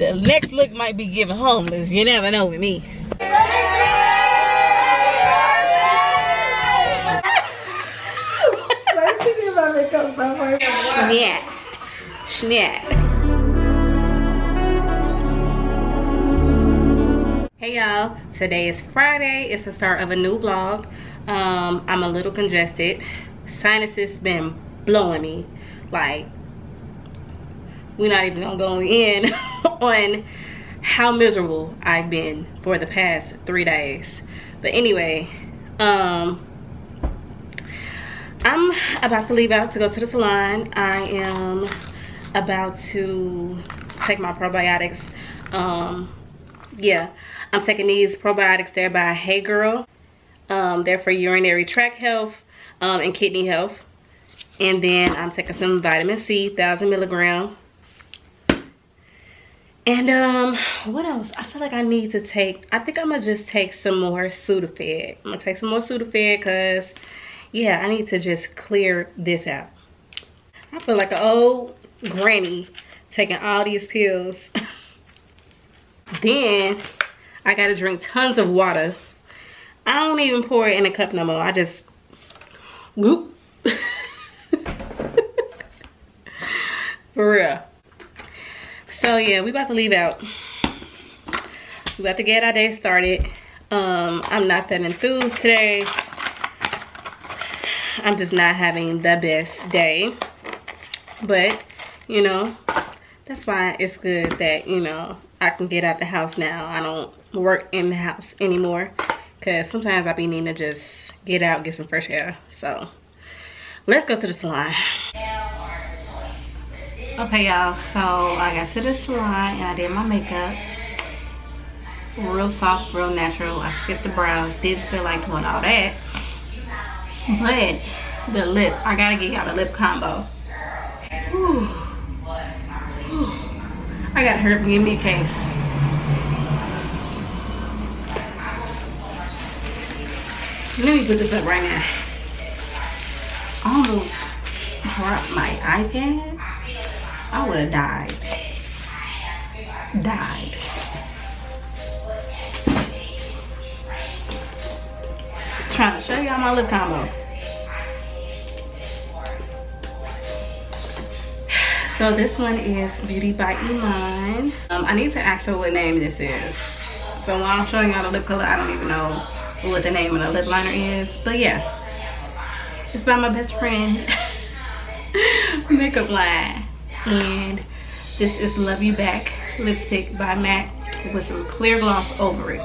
the next look might be giving homeless. You never know with me. right Yeah. Hey y'all, today is Friday. It's the start of a new vlog. Um, I'm a little congested. Sinuses been blowing me. Like, we're not even gonna go in on how miserable I've been for the past three days. But anyway, um, I'm about to leave out to go to the salon. I am about to take my probiotics. Um, yeah, I'm taking these probiotics there by Hey Girl. Um, they're for urinary tract health um, and kidney health. And then I'm taking some vitamin C, 1000 milligram. And um, what else? I feel like I need to take, I think I'm gonna just take some more Sudafed. I'm gonna take some more Sudafed because, yeah, I need to just clear this out. I feel like an old granny taking all these pills. then I gotta drink tons of water. I don't even pour it in a cup no more. I just whoop. For real. So yeah, we about to leave out. We about to get our day started. Um, I'm not that enthused today. I'm just not having the best day. But, you know, that's why it's good that, you know, I can get out the house now. I don't work in the house anymore. Because sometimes I be needing to just get out, get some fresh air. So, let's go to the salon. Okay, y'all. So, I got to the salon and I did my makeup. Real soft, real natural. I skipped the brows. Didn't feel like doing all that. But, the lip. I gotta get y'all the lip combo. Whew. I up and give me a case. Let me put this up right now. I almost dropped my iPad. I would have died. Died. Trying to show y'all my lip combo. So this one is Beauty by Iman. Um, I need to ask her what name this is. So while I'm showing y'all the lip color, I don't even know what the name of the lip liner is. But yeah, it's by my best friend makeup line. And this is Love You Back lipstick by MAC with some clear gloss over it.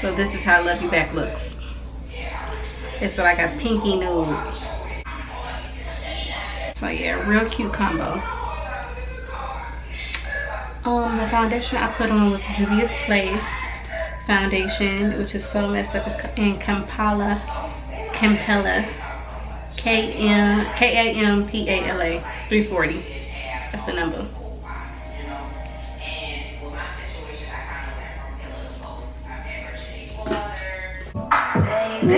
So this is how Love You Back looks. It's like a pinky nude. So yeah, real cute combo. Um, the foundation I put on was Juvia's Place foundation, which is so messed up. It's in Kampala, Kampala, K-M, K-A-M-P-A-L-A, 340. That's the number.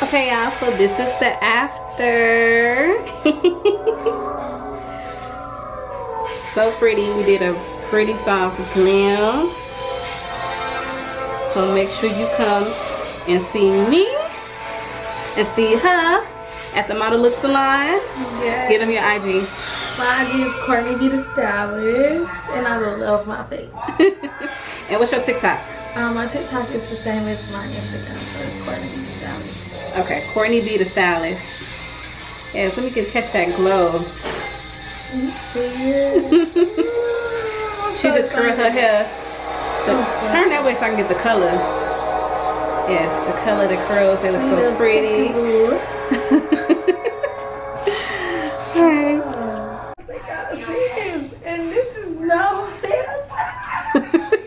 Okay, y'all, so this is the after. so pretty. We did a pretty soft glam. So make sure you come and see me and see her at the Model Look Salon. Yes. Get them your IG. My IG is Courtney Be the Stylist, and I will love my face. and what's your TikTok? Um, my TikTok is the same as my Instagram, so it's Courtney Be the Stylist. Okay, Courtney B the stylist. Yes, let me get catch that glow. You see it? She just curled her hair. The- turn that way so I can get the color. Yes, the color, the curls, they look so pretty. Alright. They gotta see and this is no filter.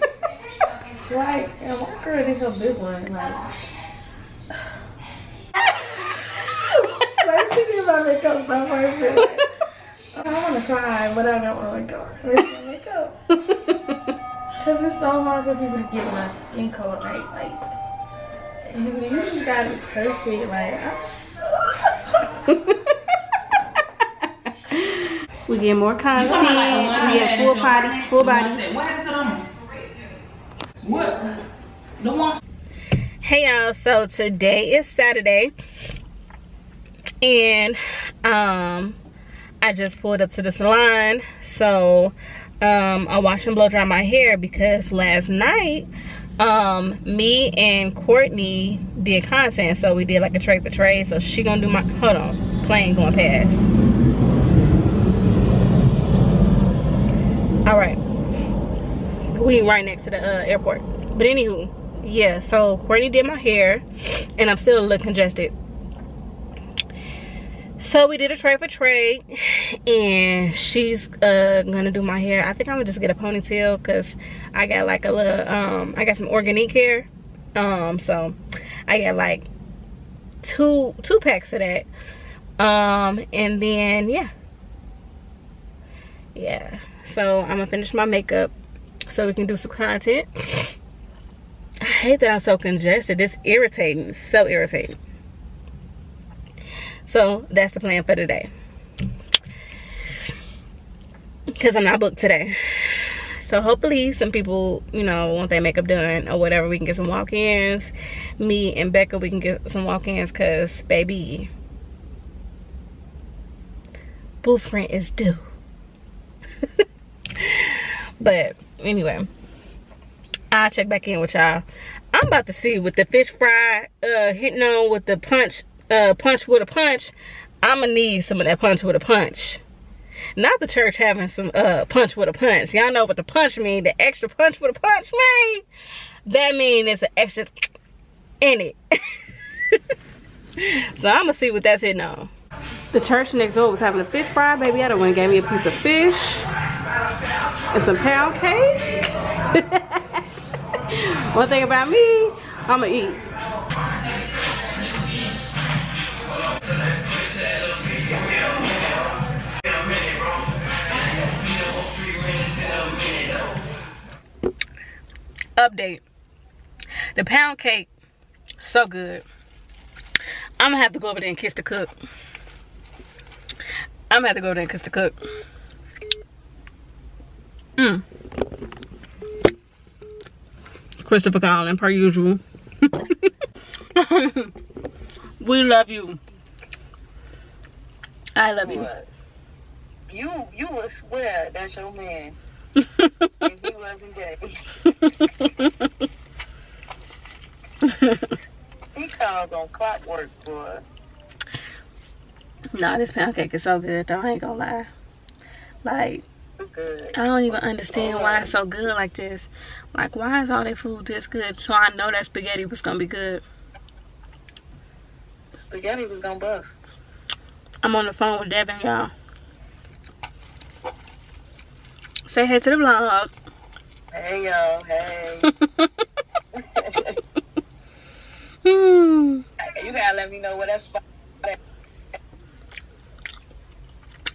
like, and my girl is a big one. Like, like she did my makeup stuff right there. Like, I want to cry, but I don't want to go. It's my makeup. Cause it's so hard for people to get my skin color right. Like, you just got it perfect. Like, we get more content. We get full body, full bodies. What happened to them? What? The one. Hey y'all, so today is Saturday and um I just pulled up to the salon so um I wash and blow dry my hair because last night um me and Courtney did content so we did like a trade for trade so she gonna do my hold on plane going past. All right. We right next to the uh, airport. But anywho yeah so courtney did my hair and i'm still a little congested so we did a trade for trade and she's uh, gonna do my hair i think i'm gonna just get a ponytail because i got like a little um i got some organic hair um so i got like two two packs of that um and then yeah yeah so i'm gonna finish my makeup so we can do some content I hate that I'm so congested. It's irritating. so irritating. So that's the plan for today. Because I'm not booked today. So hopefully some people, you know, want their makeup done or whatever. We can get some walk-ins. Me and Becca, we can get some walk-ins because, baby, boyfriend is due. but anyway I'll check back in with y'all. I'm about to see with the fish fry uh, hitting on with the punch, uh, punch with a punch. I'm gonna need some of that punch with a punch. Not the church having some uh, punch with a punch. Y'all know what the punch mean. The extra punch with a punch mean. That mean it's an extra in it. so I'm gonna see what that's hitting on. The church next door was having a fish fry. Baby, I don't want gave me a piece of fish and some pound cake. One thing about me, I'ma eat. Update. The pound cake, so good. I'm gonna have to go over there and kiss the cook. I'm gonna have to go over there and kiss the cook. Mmm. Christopher Collin, per usual. we love you. I love you. You you would swear that's your man. If he wasn't gay. he calls on clockwork, boy. Nah, this pound cake is so good though, I ain't gonna lie. Like Good. I don't even understand why it's so good like this. Like, why is all that food this good? So I know that spaghetti was gonna be good. Spaghetti was gonna bust. I'm on the phone with Devin, y'all. Say hey to the vlog. Hey y'all, hey. Hmm. you gotta let me know what that spot at.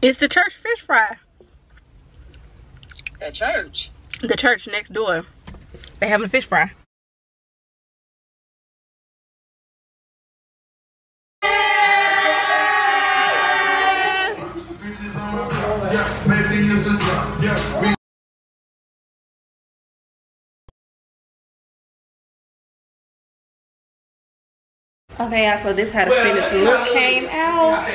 It's the church fish fry. The church. The church next door. They having a fish fry. Yeah, maybe it's a drop. Yeah, we Okay, y'all, so this how the finished look came out.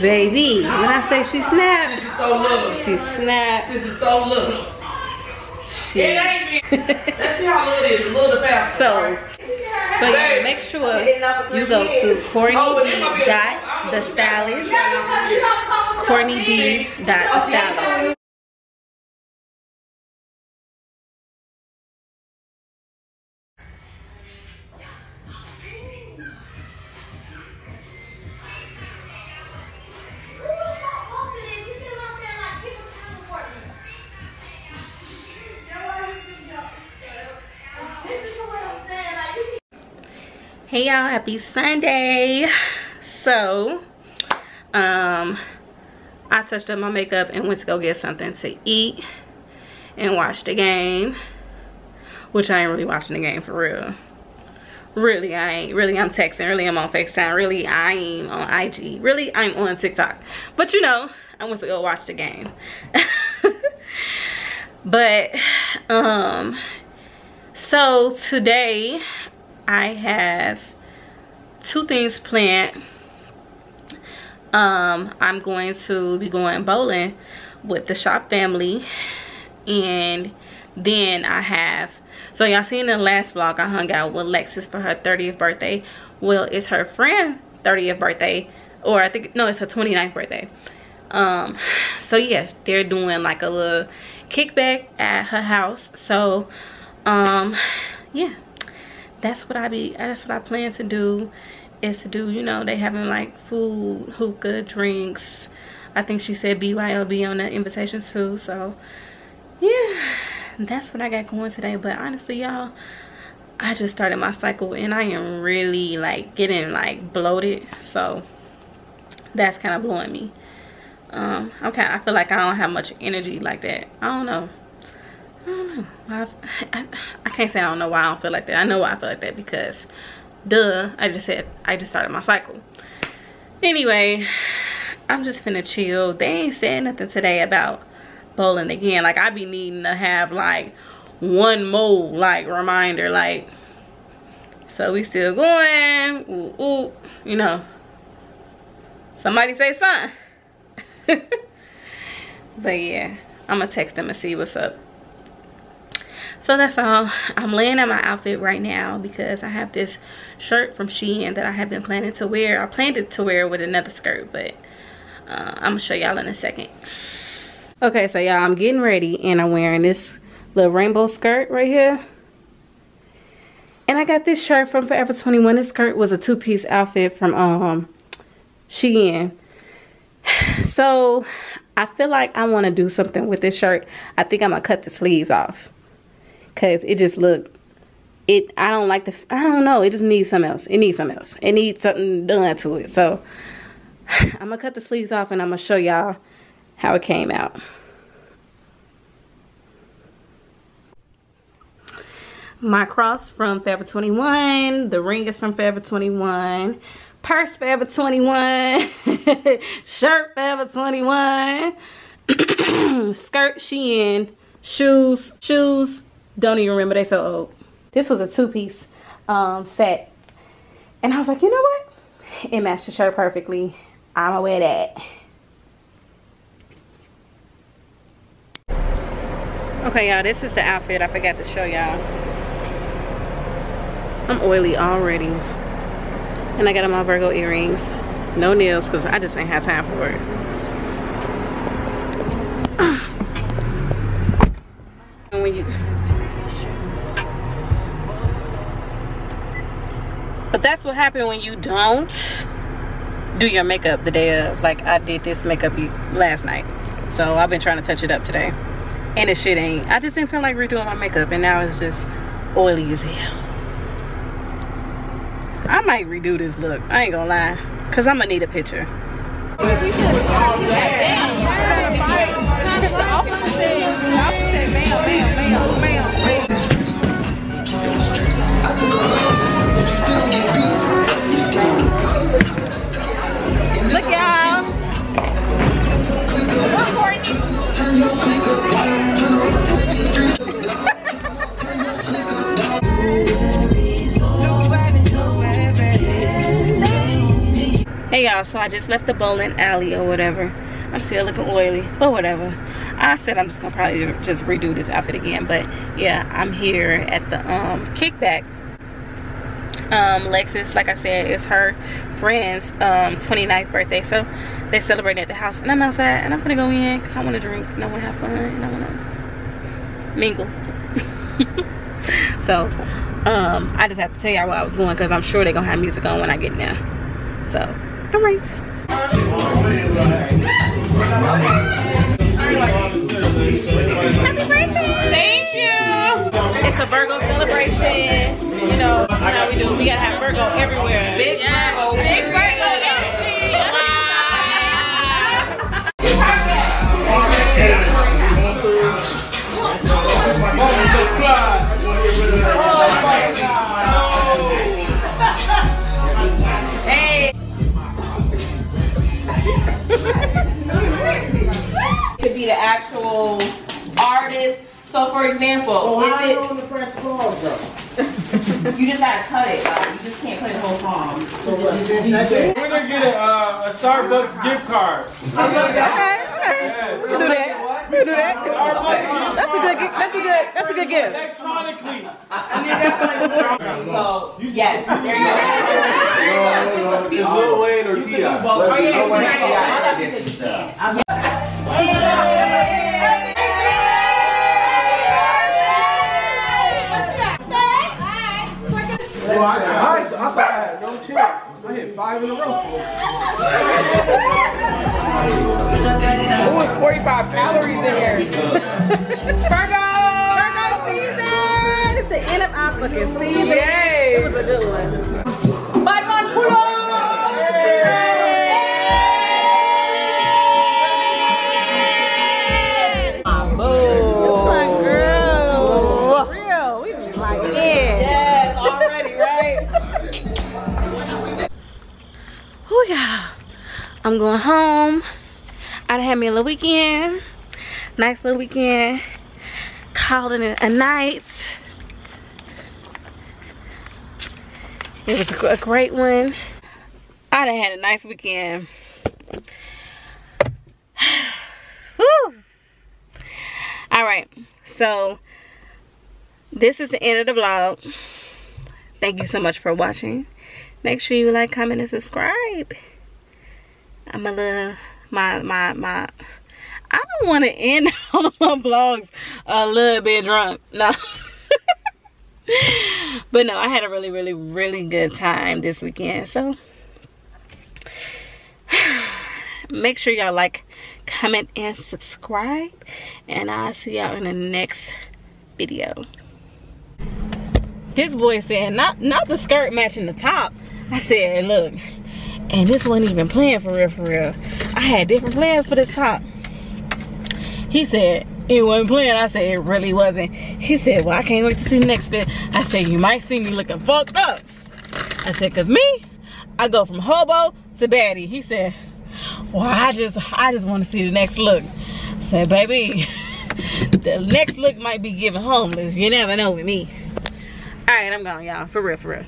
Baby, when I say she snapped, So little. she snapped. This is so little. She, It ain't me. Let's see how little it is. A little fast. so, so you make sure you go to Courtney oh, dot the stylist, Courtney D dot the stylist. Hey y'all, happy Sunday. So, um, I touched up my makeup and went to go get something to eat. and watch the game. Which I ain't really watching the game for real. Really, I ain't. Really, I'm texting. Really, I'm on FaceTime. Really, I ain't on IG. Really, I'm on TikTok. But you know, I went to go watch the game. but, um, so today I have two things planned. Um, I'm going to be going bowling with the shop family and then I have so y'all seen in the last vlog I hung out with Lexus for her 30th birthday? Well it's her friend 30th birthday or I think no it's her 29th birthday. Um so yeah they're doing like a little kickback at her house. So um yeah that's what I be that's what I plan to do is to do you know they having like food hookah drinks. I think she said BYOB on the invitation too so yeah that's what I got going today. But honestly y'all I just started my cycle and I am really like getting like bloated so that's kind of blowing me. Um okay I feel like I don't have much energy like that. I don't know I don't know I, I, can't say I don't know why I don't feel like that. I know why I feel like that because duh I just said I just started my cycle. Anyway I'm just finna chill. They ain't said nothing today about bowling again. Like i be needing to have like one more like reminder like so we still going. Ooh, ooh you know. Somebody say something. But yeah i'm gonna text them and see what's up so that's all i'm laying out my outfit right now because i have this shirt from shein that i have been planning to wear i planned it to wear with another skirt but uh, i'm gonna show y'all in a second Okay, so y'all, I'm getting ready and I'm wearing this little rainbow skirt right here. And I got this shirt from Forever 21. This skirt was a two-piece outfit from um Shein. So, I feel like I want to do something with this shirt. I think I'm going to cut the sleeves off. Because it just looked it I don't like the I don't know, it just needs something else. It needs something else. It needs something done to it. So, I'm to cut the sleeves off and I'm to show y'all how it came out. My cross from Forever 21. The ring is from Forever 21. Purse Forever 21. Shirt Forever 21. Skirt Shein. Shoes. Shoes. Don't even remember. They so old. This was a two-piece um, set. And I was like, you know what? It matched the shirt perfectly. I'ma wear that. Okay, y'all, this is the outfit I forgot to show y'all. I'm oily already. And I got my Virgo earrings. No nails, because I just ain't have time for it. when you... But that's what happened when you don't do your makeup the day of. Like, I did this makeup last night. So, I've been trying to touch it up today. And the shit ain't i just didn't feel like redoing my makeup. And now it's just oily as hell. I might redo this look. I ain't gonna lie. Because i'm gonna need a picture Look y'all. Hey y'all, so I just left the bowling alley or whatever. I'm still looking oily, but whatever. I said I'm just gonna probably just redo this outfit again, but yeah, I'm here at the um, kickback. Um, Lexus, like I said, is her friend's um, 29th birthday, so they celebrate at the house, and I'm outside, and I'm gonna go in because I want to drink, and I want to have fun, and I want to mingle. so, um, I just have to tell y'all where I was going because I'm sure they're gonna have music on when I get there. So, all right. Happy birthday! Thank you. It's a Virgo celebration. You know you know we do. We gotta have Virgo everywhere. Big yes. Virgo. Big Virgo. Hey! Could be the actual artist. So, for example, well, if it's it, on the press pause though? you just gotta cut it. Like, you just can't put it whole palm. So what, you didn't say that? We're gonna get a, uh, a Starbucks gift card. Okay, okay. Yes. We can do that. We can do that. That's a good gift. That's a good, that's a good gift. electronically. So yes, there you go. It's Lil Wayne or T.I. Oh yeah, I thought you said you can't. Hit five in a row. Ooh, it's 45 calories in here. Virgo! Virgo season. It's the end of our fucking season. Yay! It was a good one. I'm going home. I had me a little weekend. Nice little weekend. Calling it a night. It was a great one. I done had a nice weekend. All right, so this is the end of the vlog. Thank you so much for watching. Make sure you like, comment, and subscribe. I'm a little, my, my, my, I don't want to end all of my vlogs a little bit drunk. No. but no, I had a really, really, really good time this weekend. So make sure y'all like, comment, and subscribe. And I'll see y'all in the next video. This boy said, not not the skirt matching the top. I said, look, and this wasn't even planned for real, for real. I had different plans for this top. He said, it wasn't planned. I said, it really wasn't. He said, well, I can't wait to see the next fit. I said, you might see me looking fucked up. I said, cause me, I go from hobo to baddie. He said, well, I just, I just want to see the next look. I said, baby, the next look might be giving homeless. You never know with me. All right, I'm gone, y'all. For real, for real.